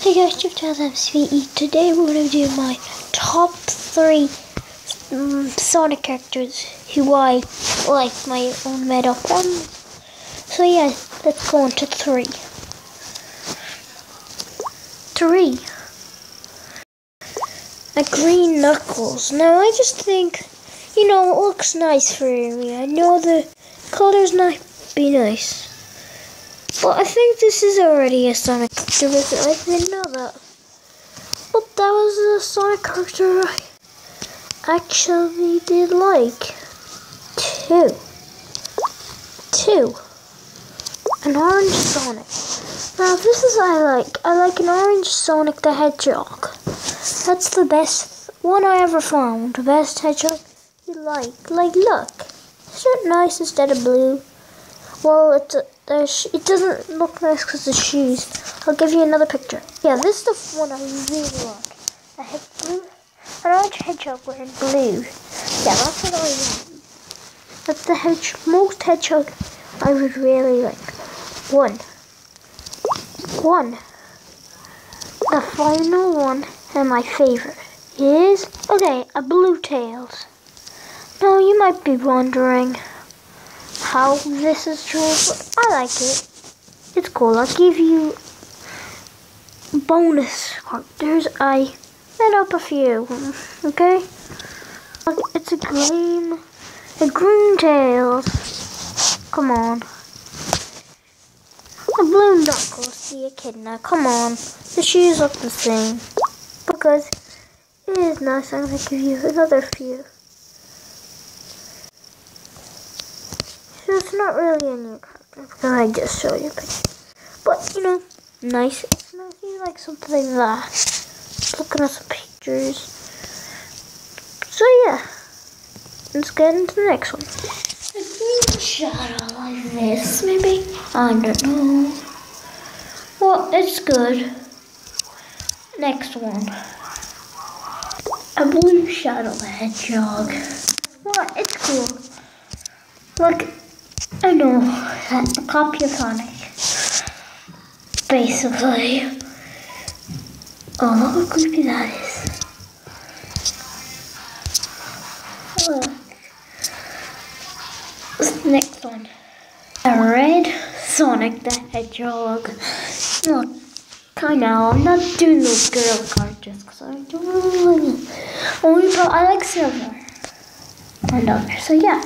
Hey guys, Charles, I'm Sweetie. Today we're going to do my top three um, Sonic characters who I like my own made up ones. So yeah, let's go on to three. Three. A green Knuckles. Now I just think, you know, it looks nice for me. I know the colors might be nice. But I think this is already a Sonic character, I didn't know that. But that was a Sonic character I actually did like. Two. Two. An orange Sonic. Now this is I like. I like an orange Sonic the Hedgehog. That's the best one I ever found. The best hedgehog you like. Like look. Isn't it nice instead of blue? Well, it's a, it doesn't look nice because the shoes. I'll give you another picture. Yeah, this is the one I really like. I have blue, an orange hedgehog wearing blue. Yeah, that's what I want. That's the hedge, most hedgehog I would really like. One. One. The final one and my favorite is, okay, a blue tails. Now you might be wondering, how this is true, but I like it. It's cool. I'll give you bonus characters. I made up a few, okay? It's a green, a green tails. Come on. A blue knuckles. See a kid now. Come on. The shoes look the same. Because it is nice. I'm going to give you another few. It's not really a new character because I just showed you But, you know, nice. It's. You like something like that. Looking at some pictures. So, yeah. Let's get into the next one. A green shadow like this, maybe? I don't know. Well, it's good. Next one. A blue shadow hedgehog. What? It's cool. Look, I know, copy of Sonic. Basically. Oh, look how creepy that is. Look. next one? A red Sonic the Hedgehog. Look, I know, I'm not doing those girl cards just because I don't really Only, but I like silver and others. So yeah.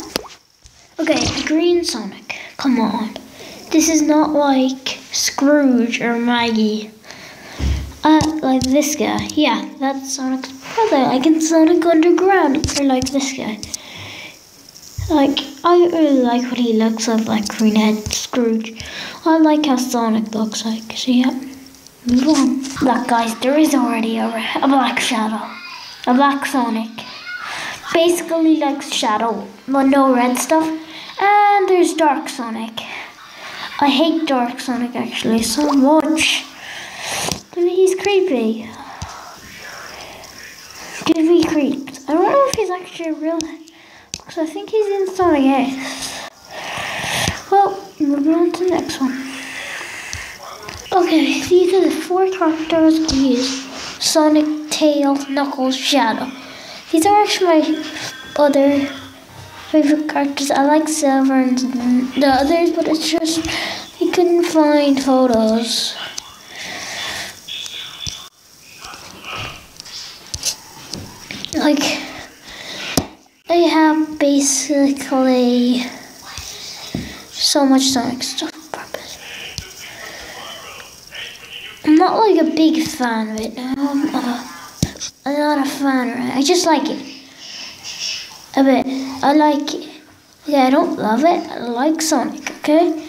Okay, green Sonic. Come on. This is not like Scourge or Maggie. Uh, like this guy. Yeah, that's Sonic's brother. Like in Sonic Underground. Or like this guy. Like, I really like what he looks like, like green head Scourge. I like how Sonic looks like. So yeah, move on. Look guys, there is already a, a black shadow. A black Sonic. Basically like Shadow, but no red stuff. And there's Dark Sonic. I hate Dark Sonic actually so much. He's creepy. Give me creeps. I don't know if he's actually real. Because I think he's in Sonic X. Well, moving on to the next one. Okay, these are the four characters I use. Sonic, Tails, Knuckles, Shadow. These are actually my other favorite characters. I like Silver and the others, but it's just I couldn't find photos. Like, I have basically so much Sonic stuff. I'm not like a big fan of it. I'm, uh, I'm not a fan it. I just like it a bit. I like it. Yeah, I don't love it. I like Sonic, okay?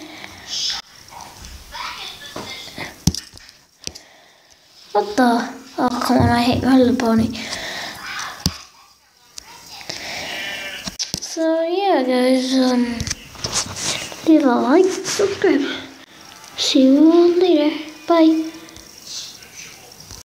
What the? Oh, come on, I hate My Little Pony. So, yeah, guys, um, leave a like, subscribe. See you later. Bye.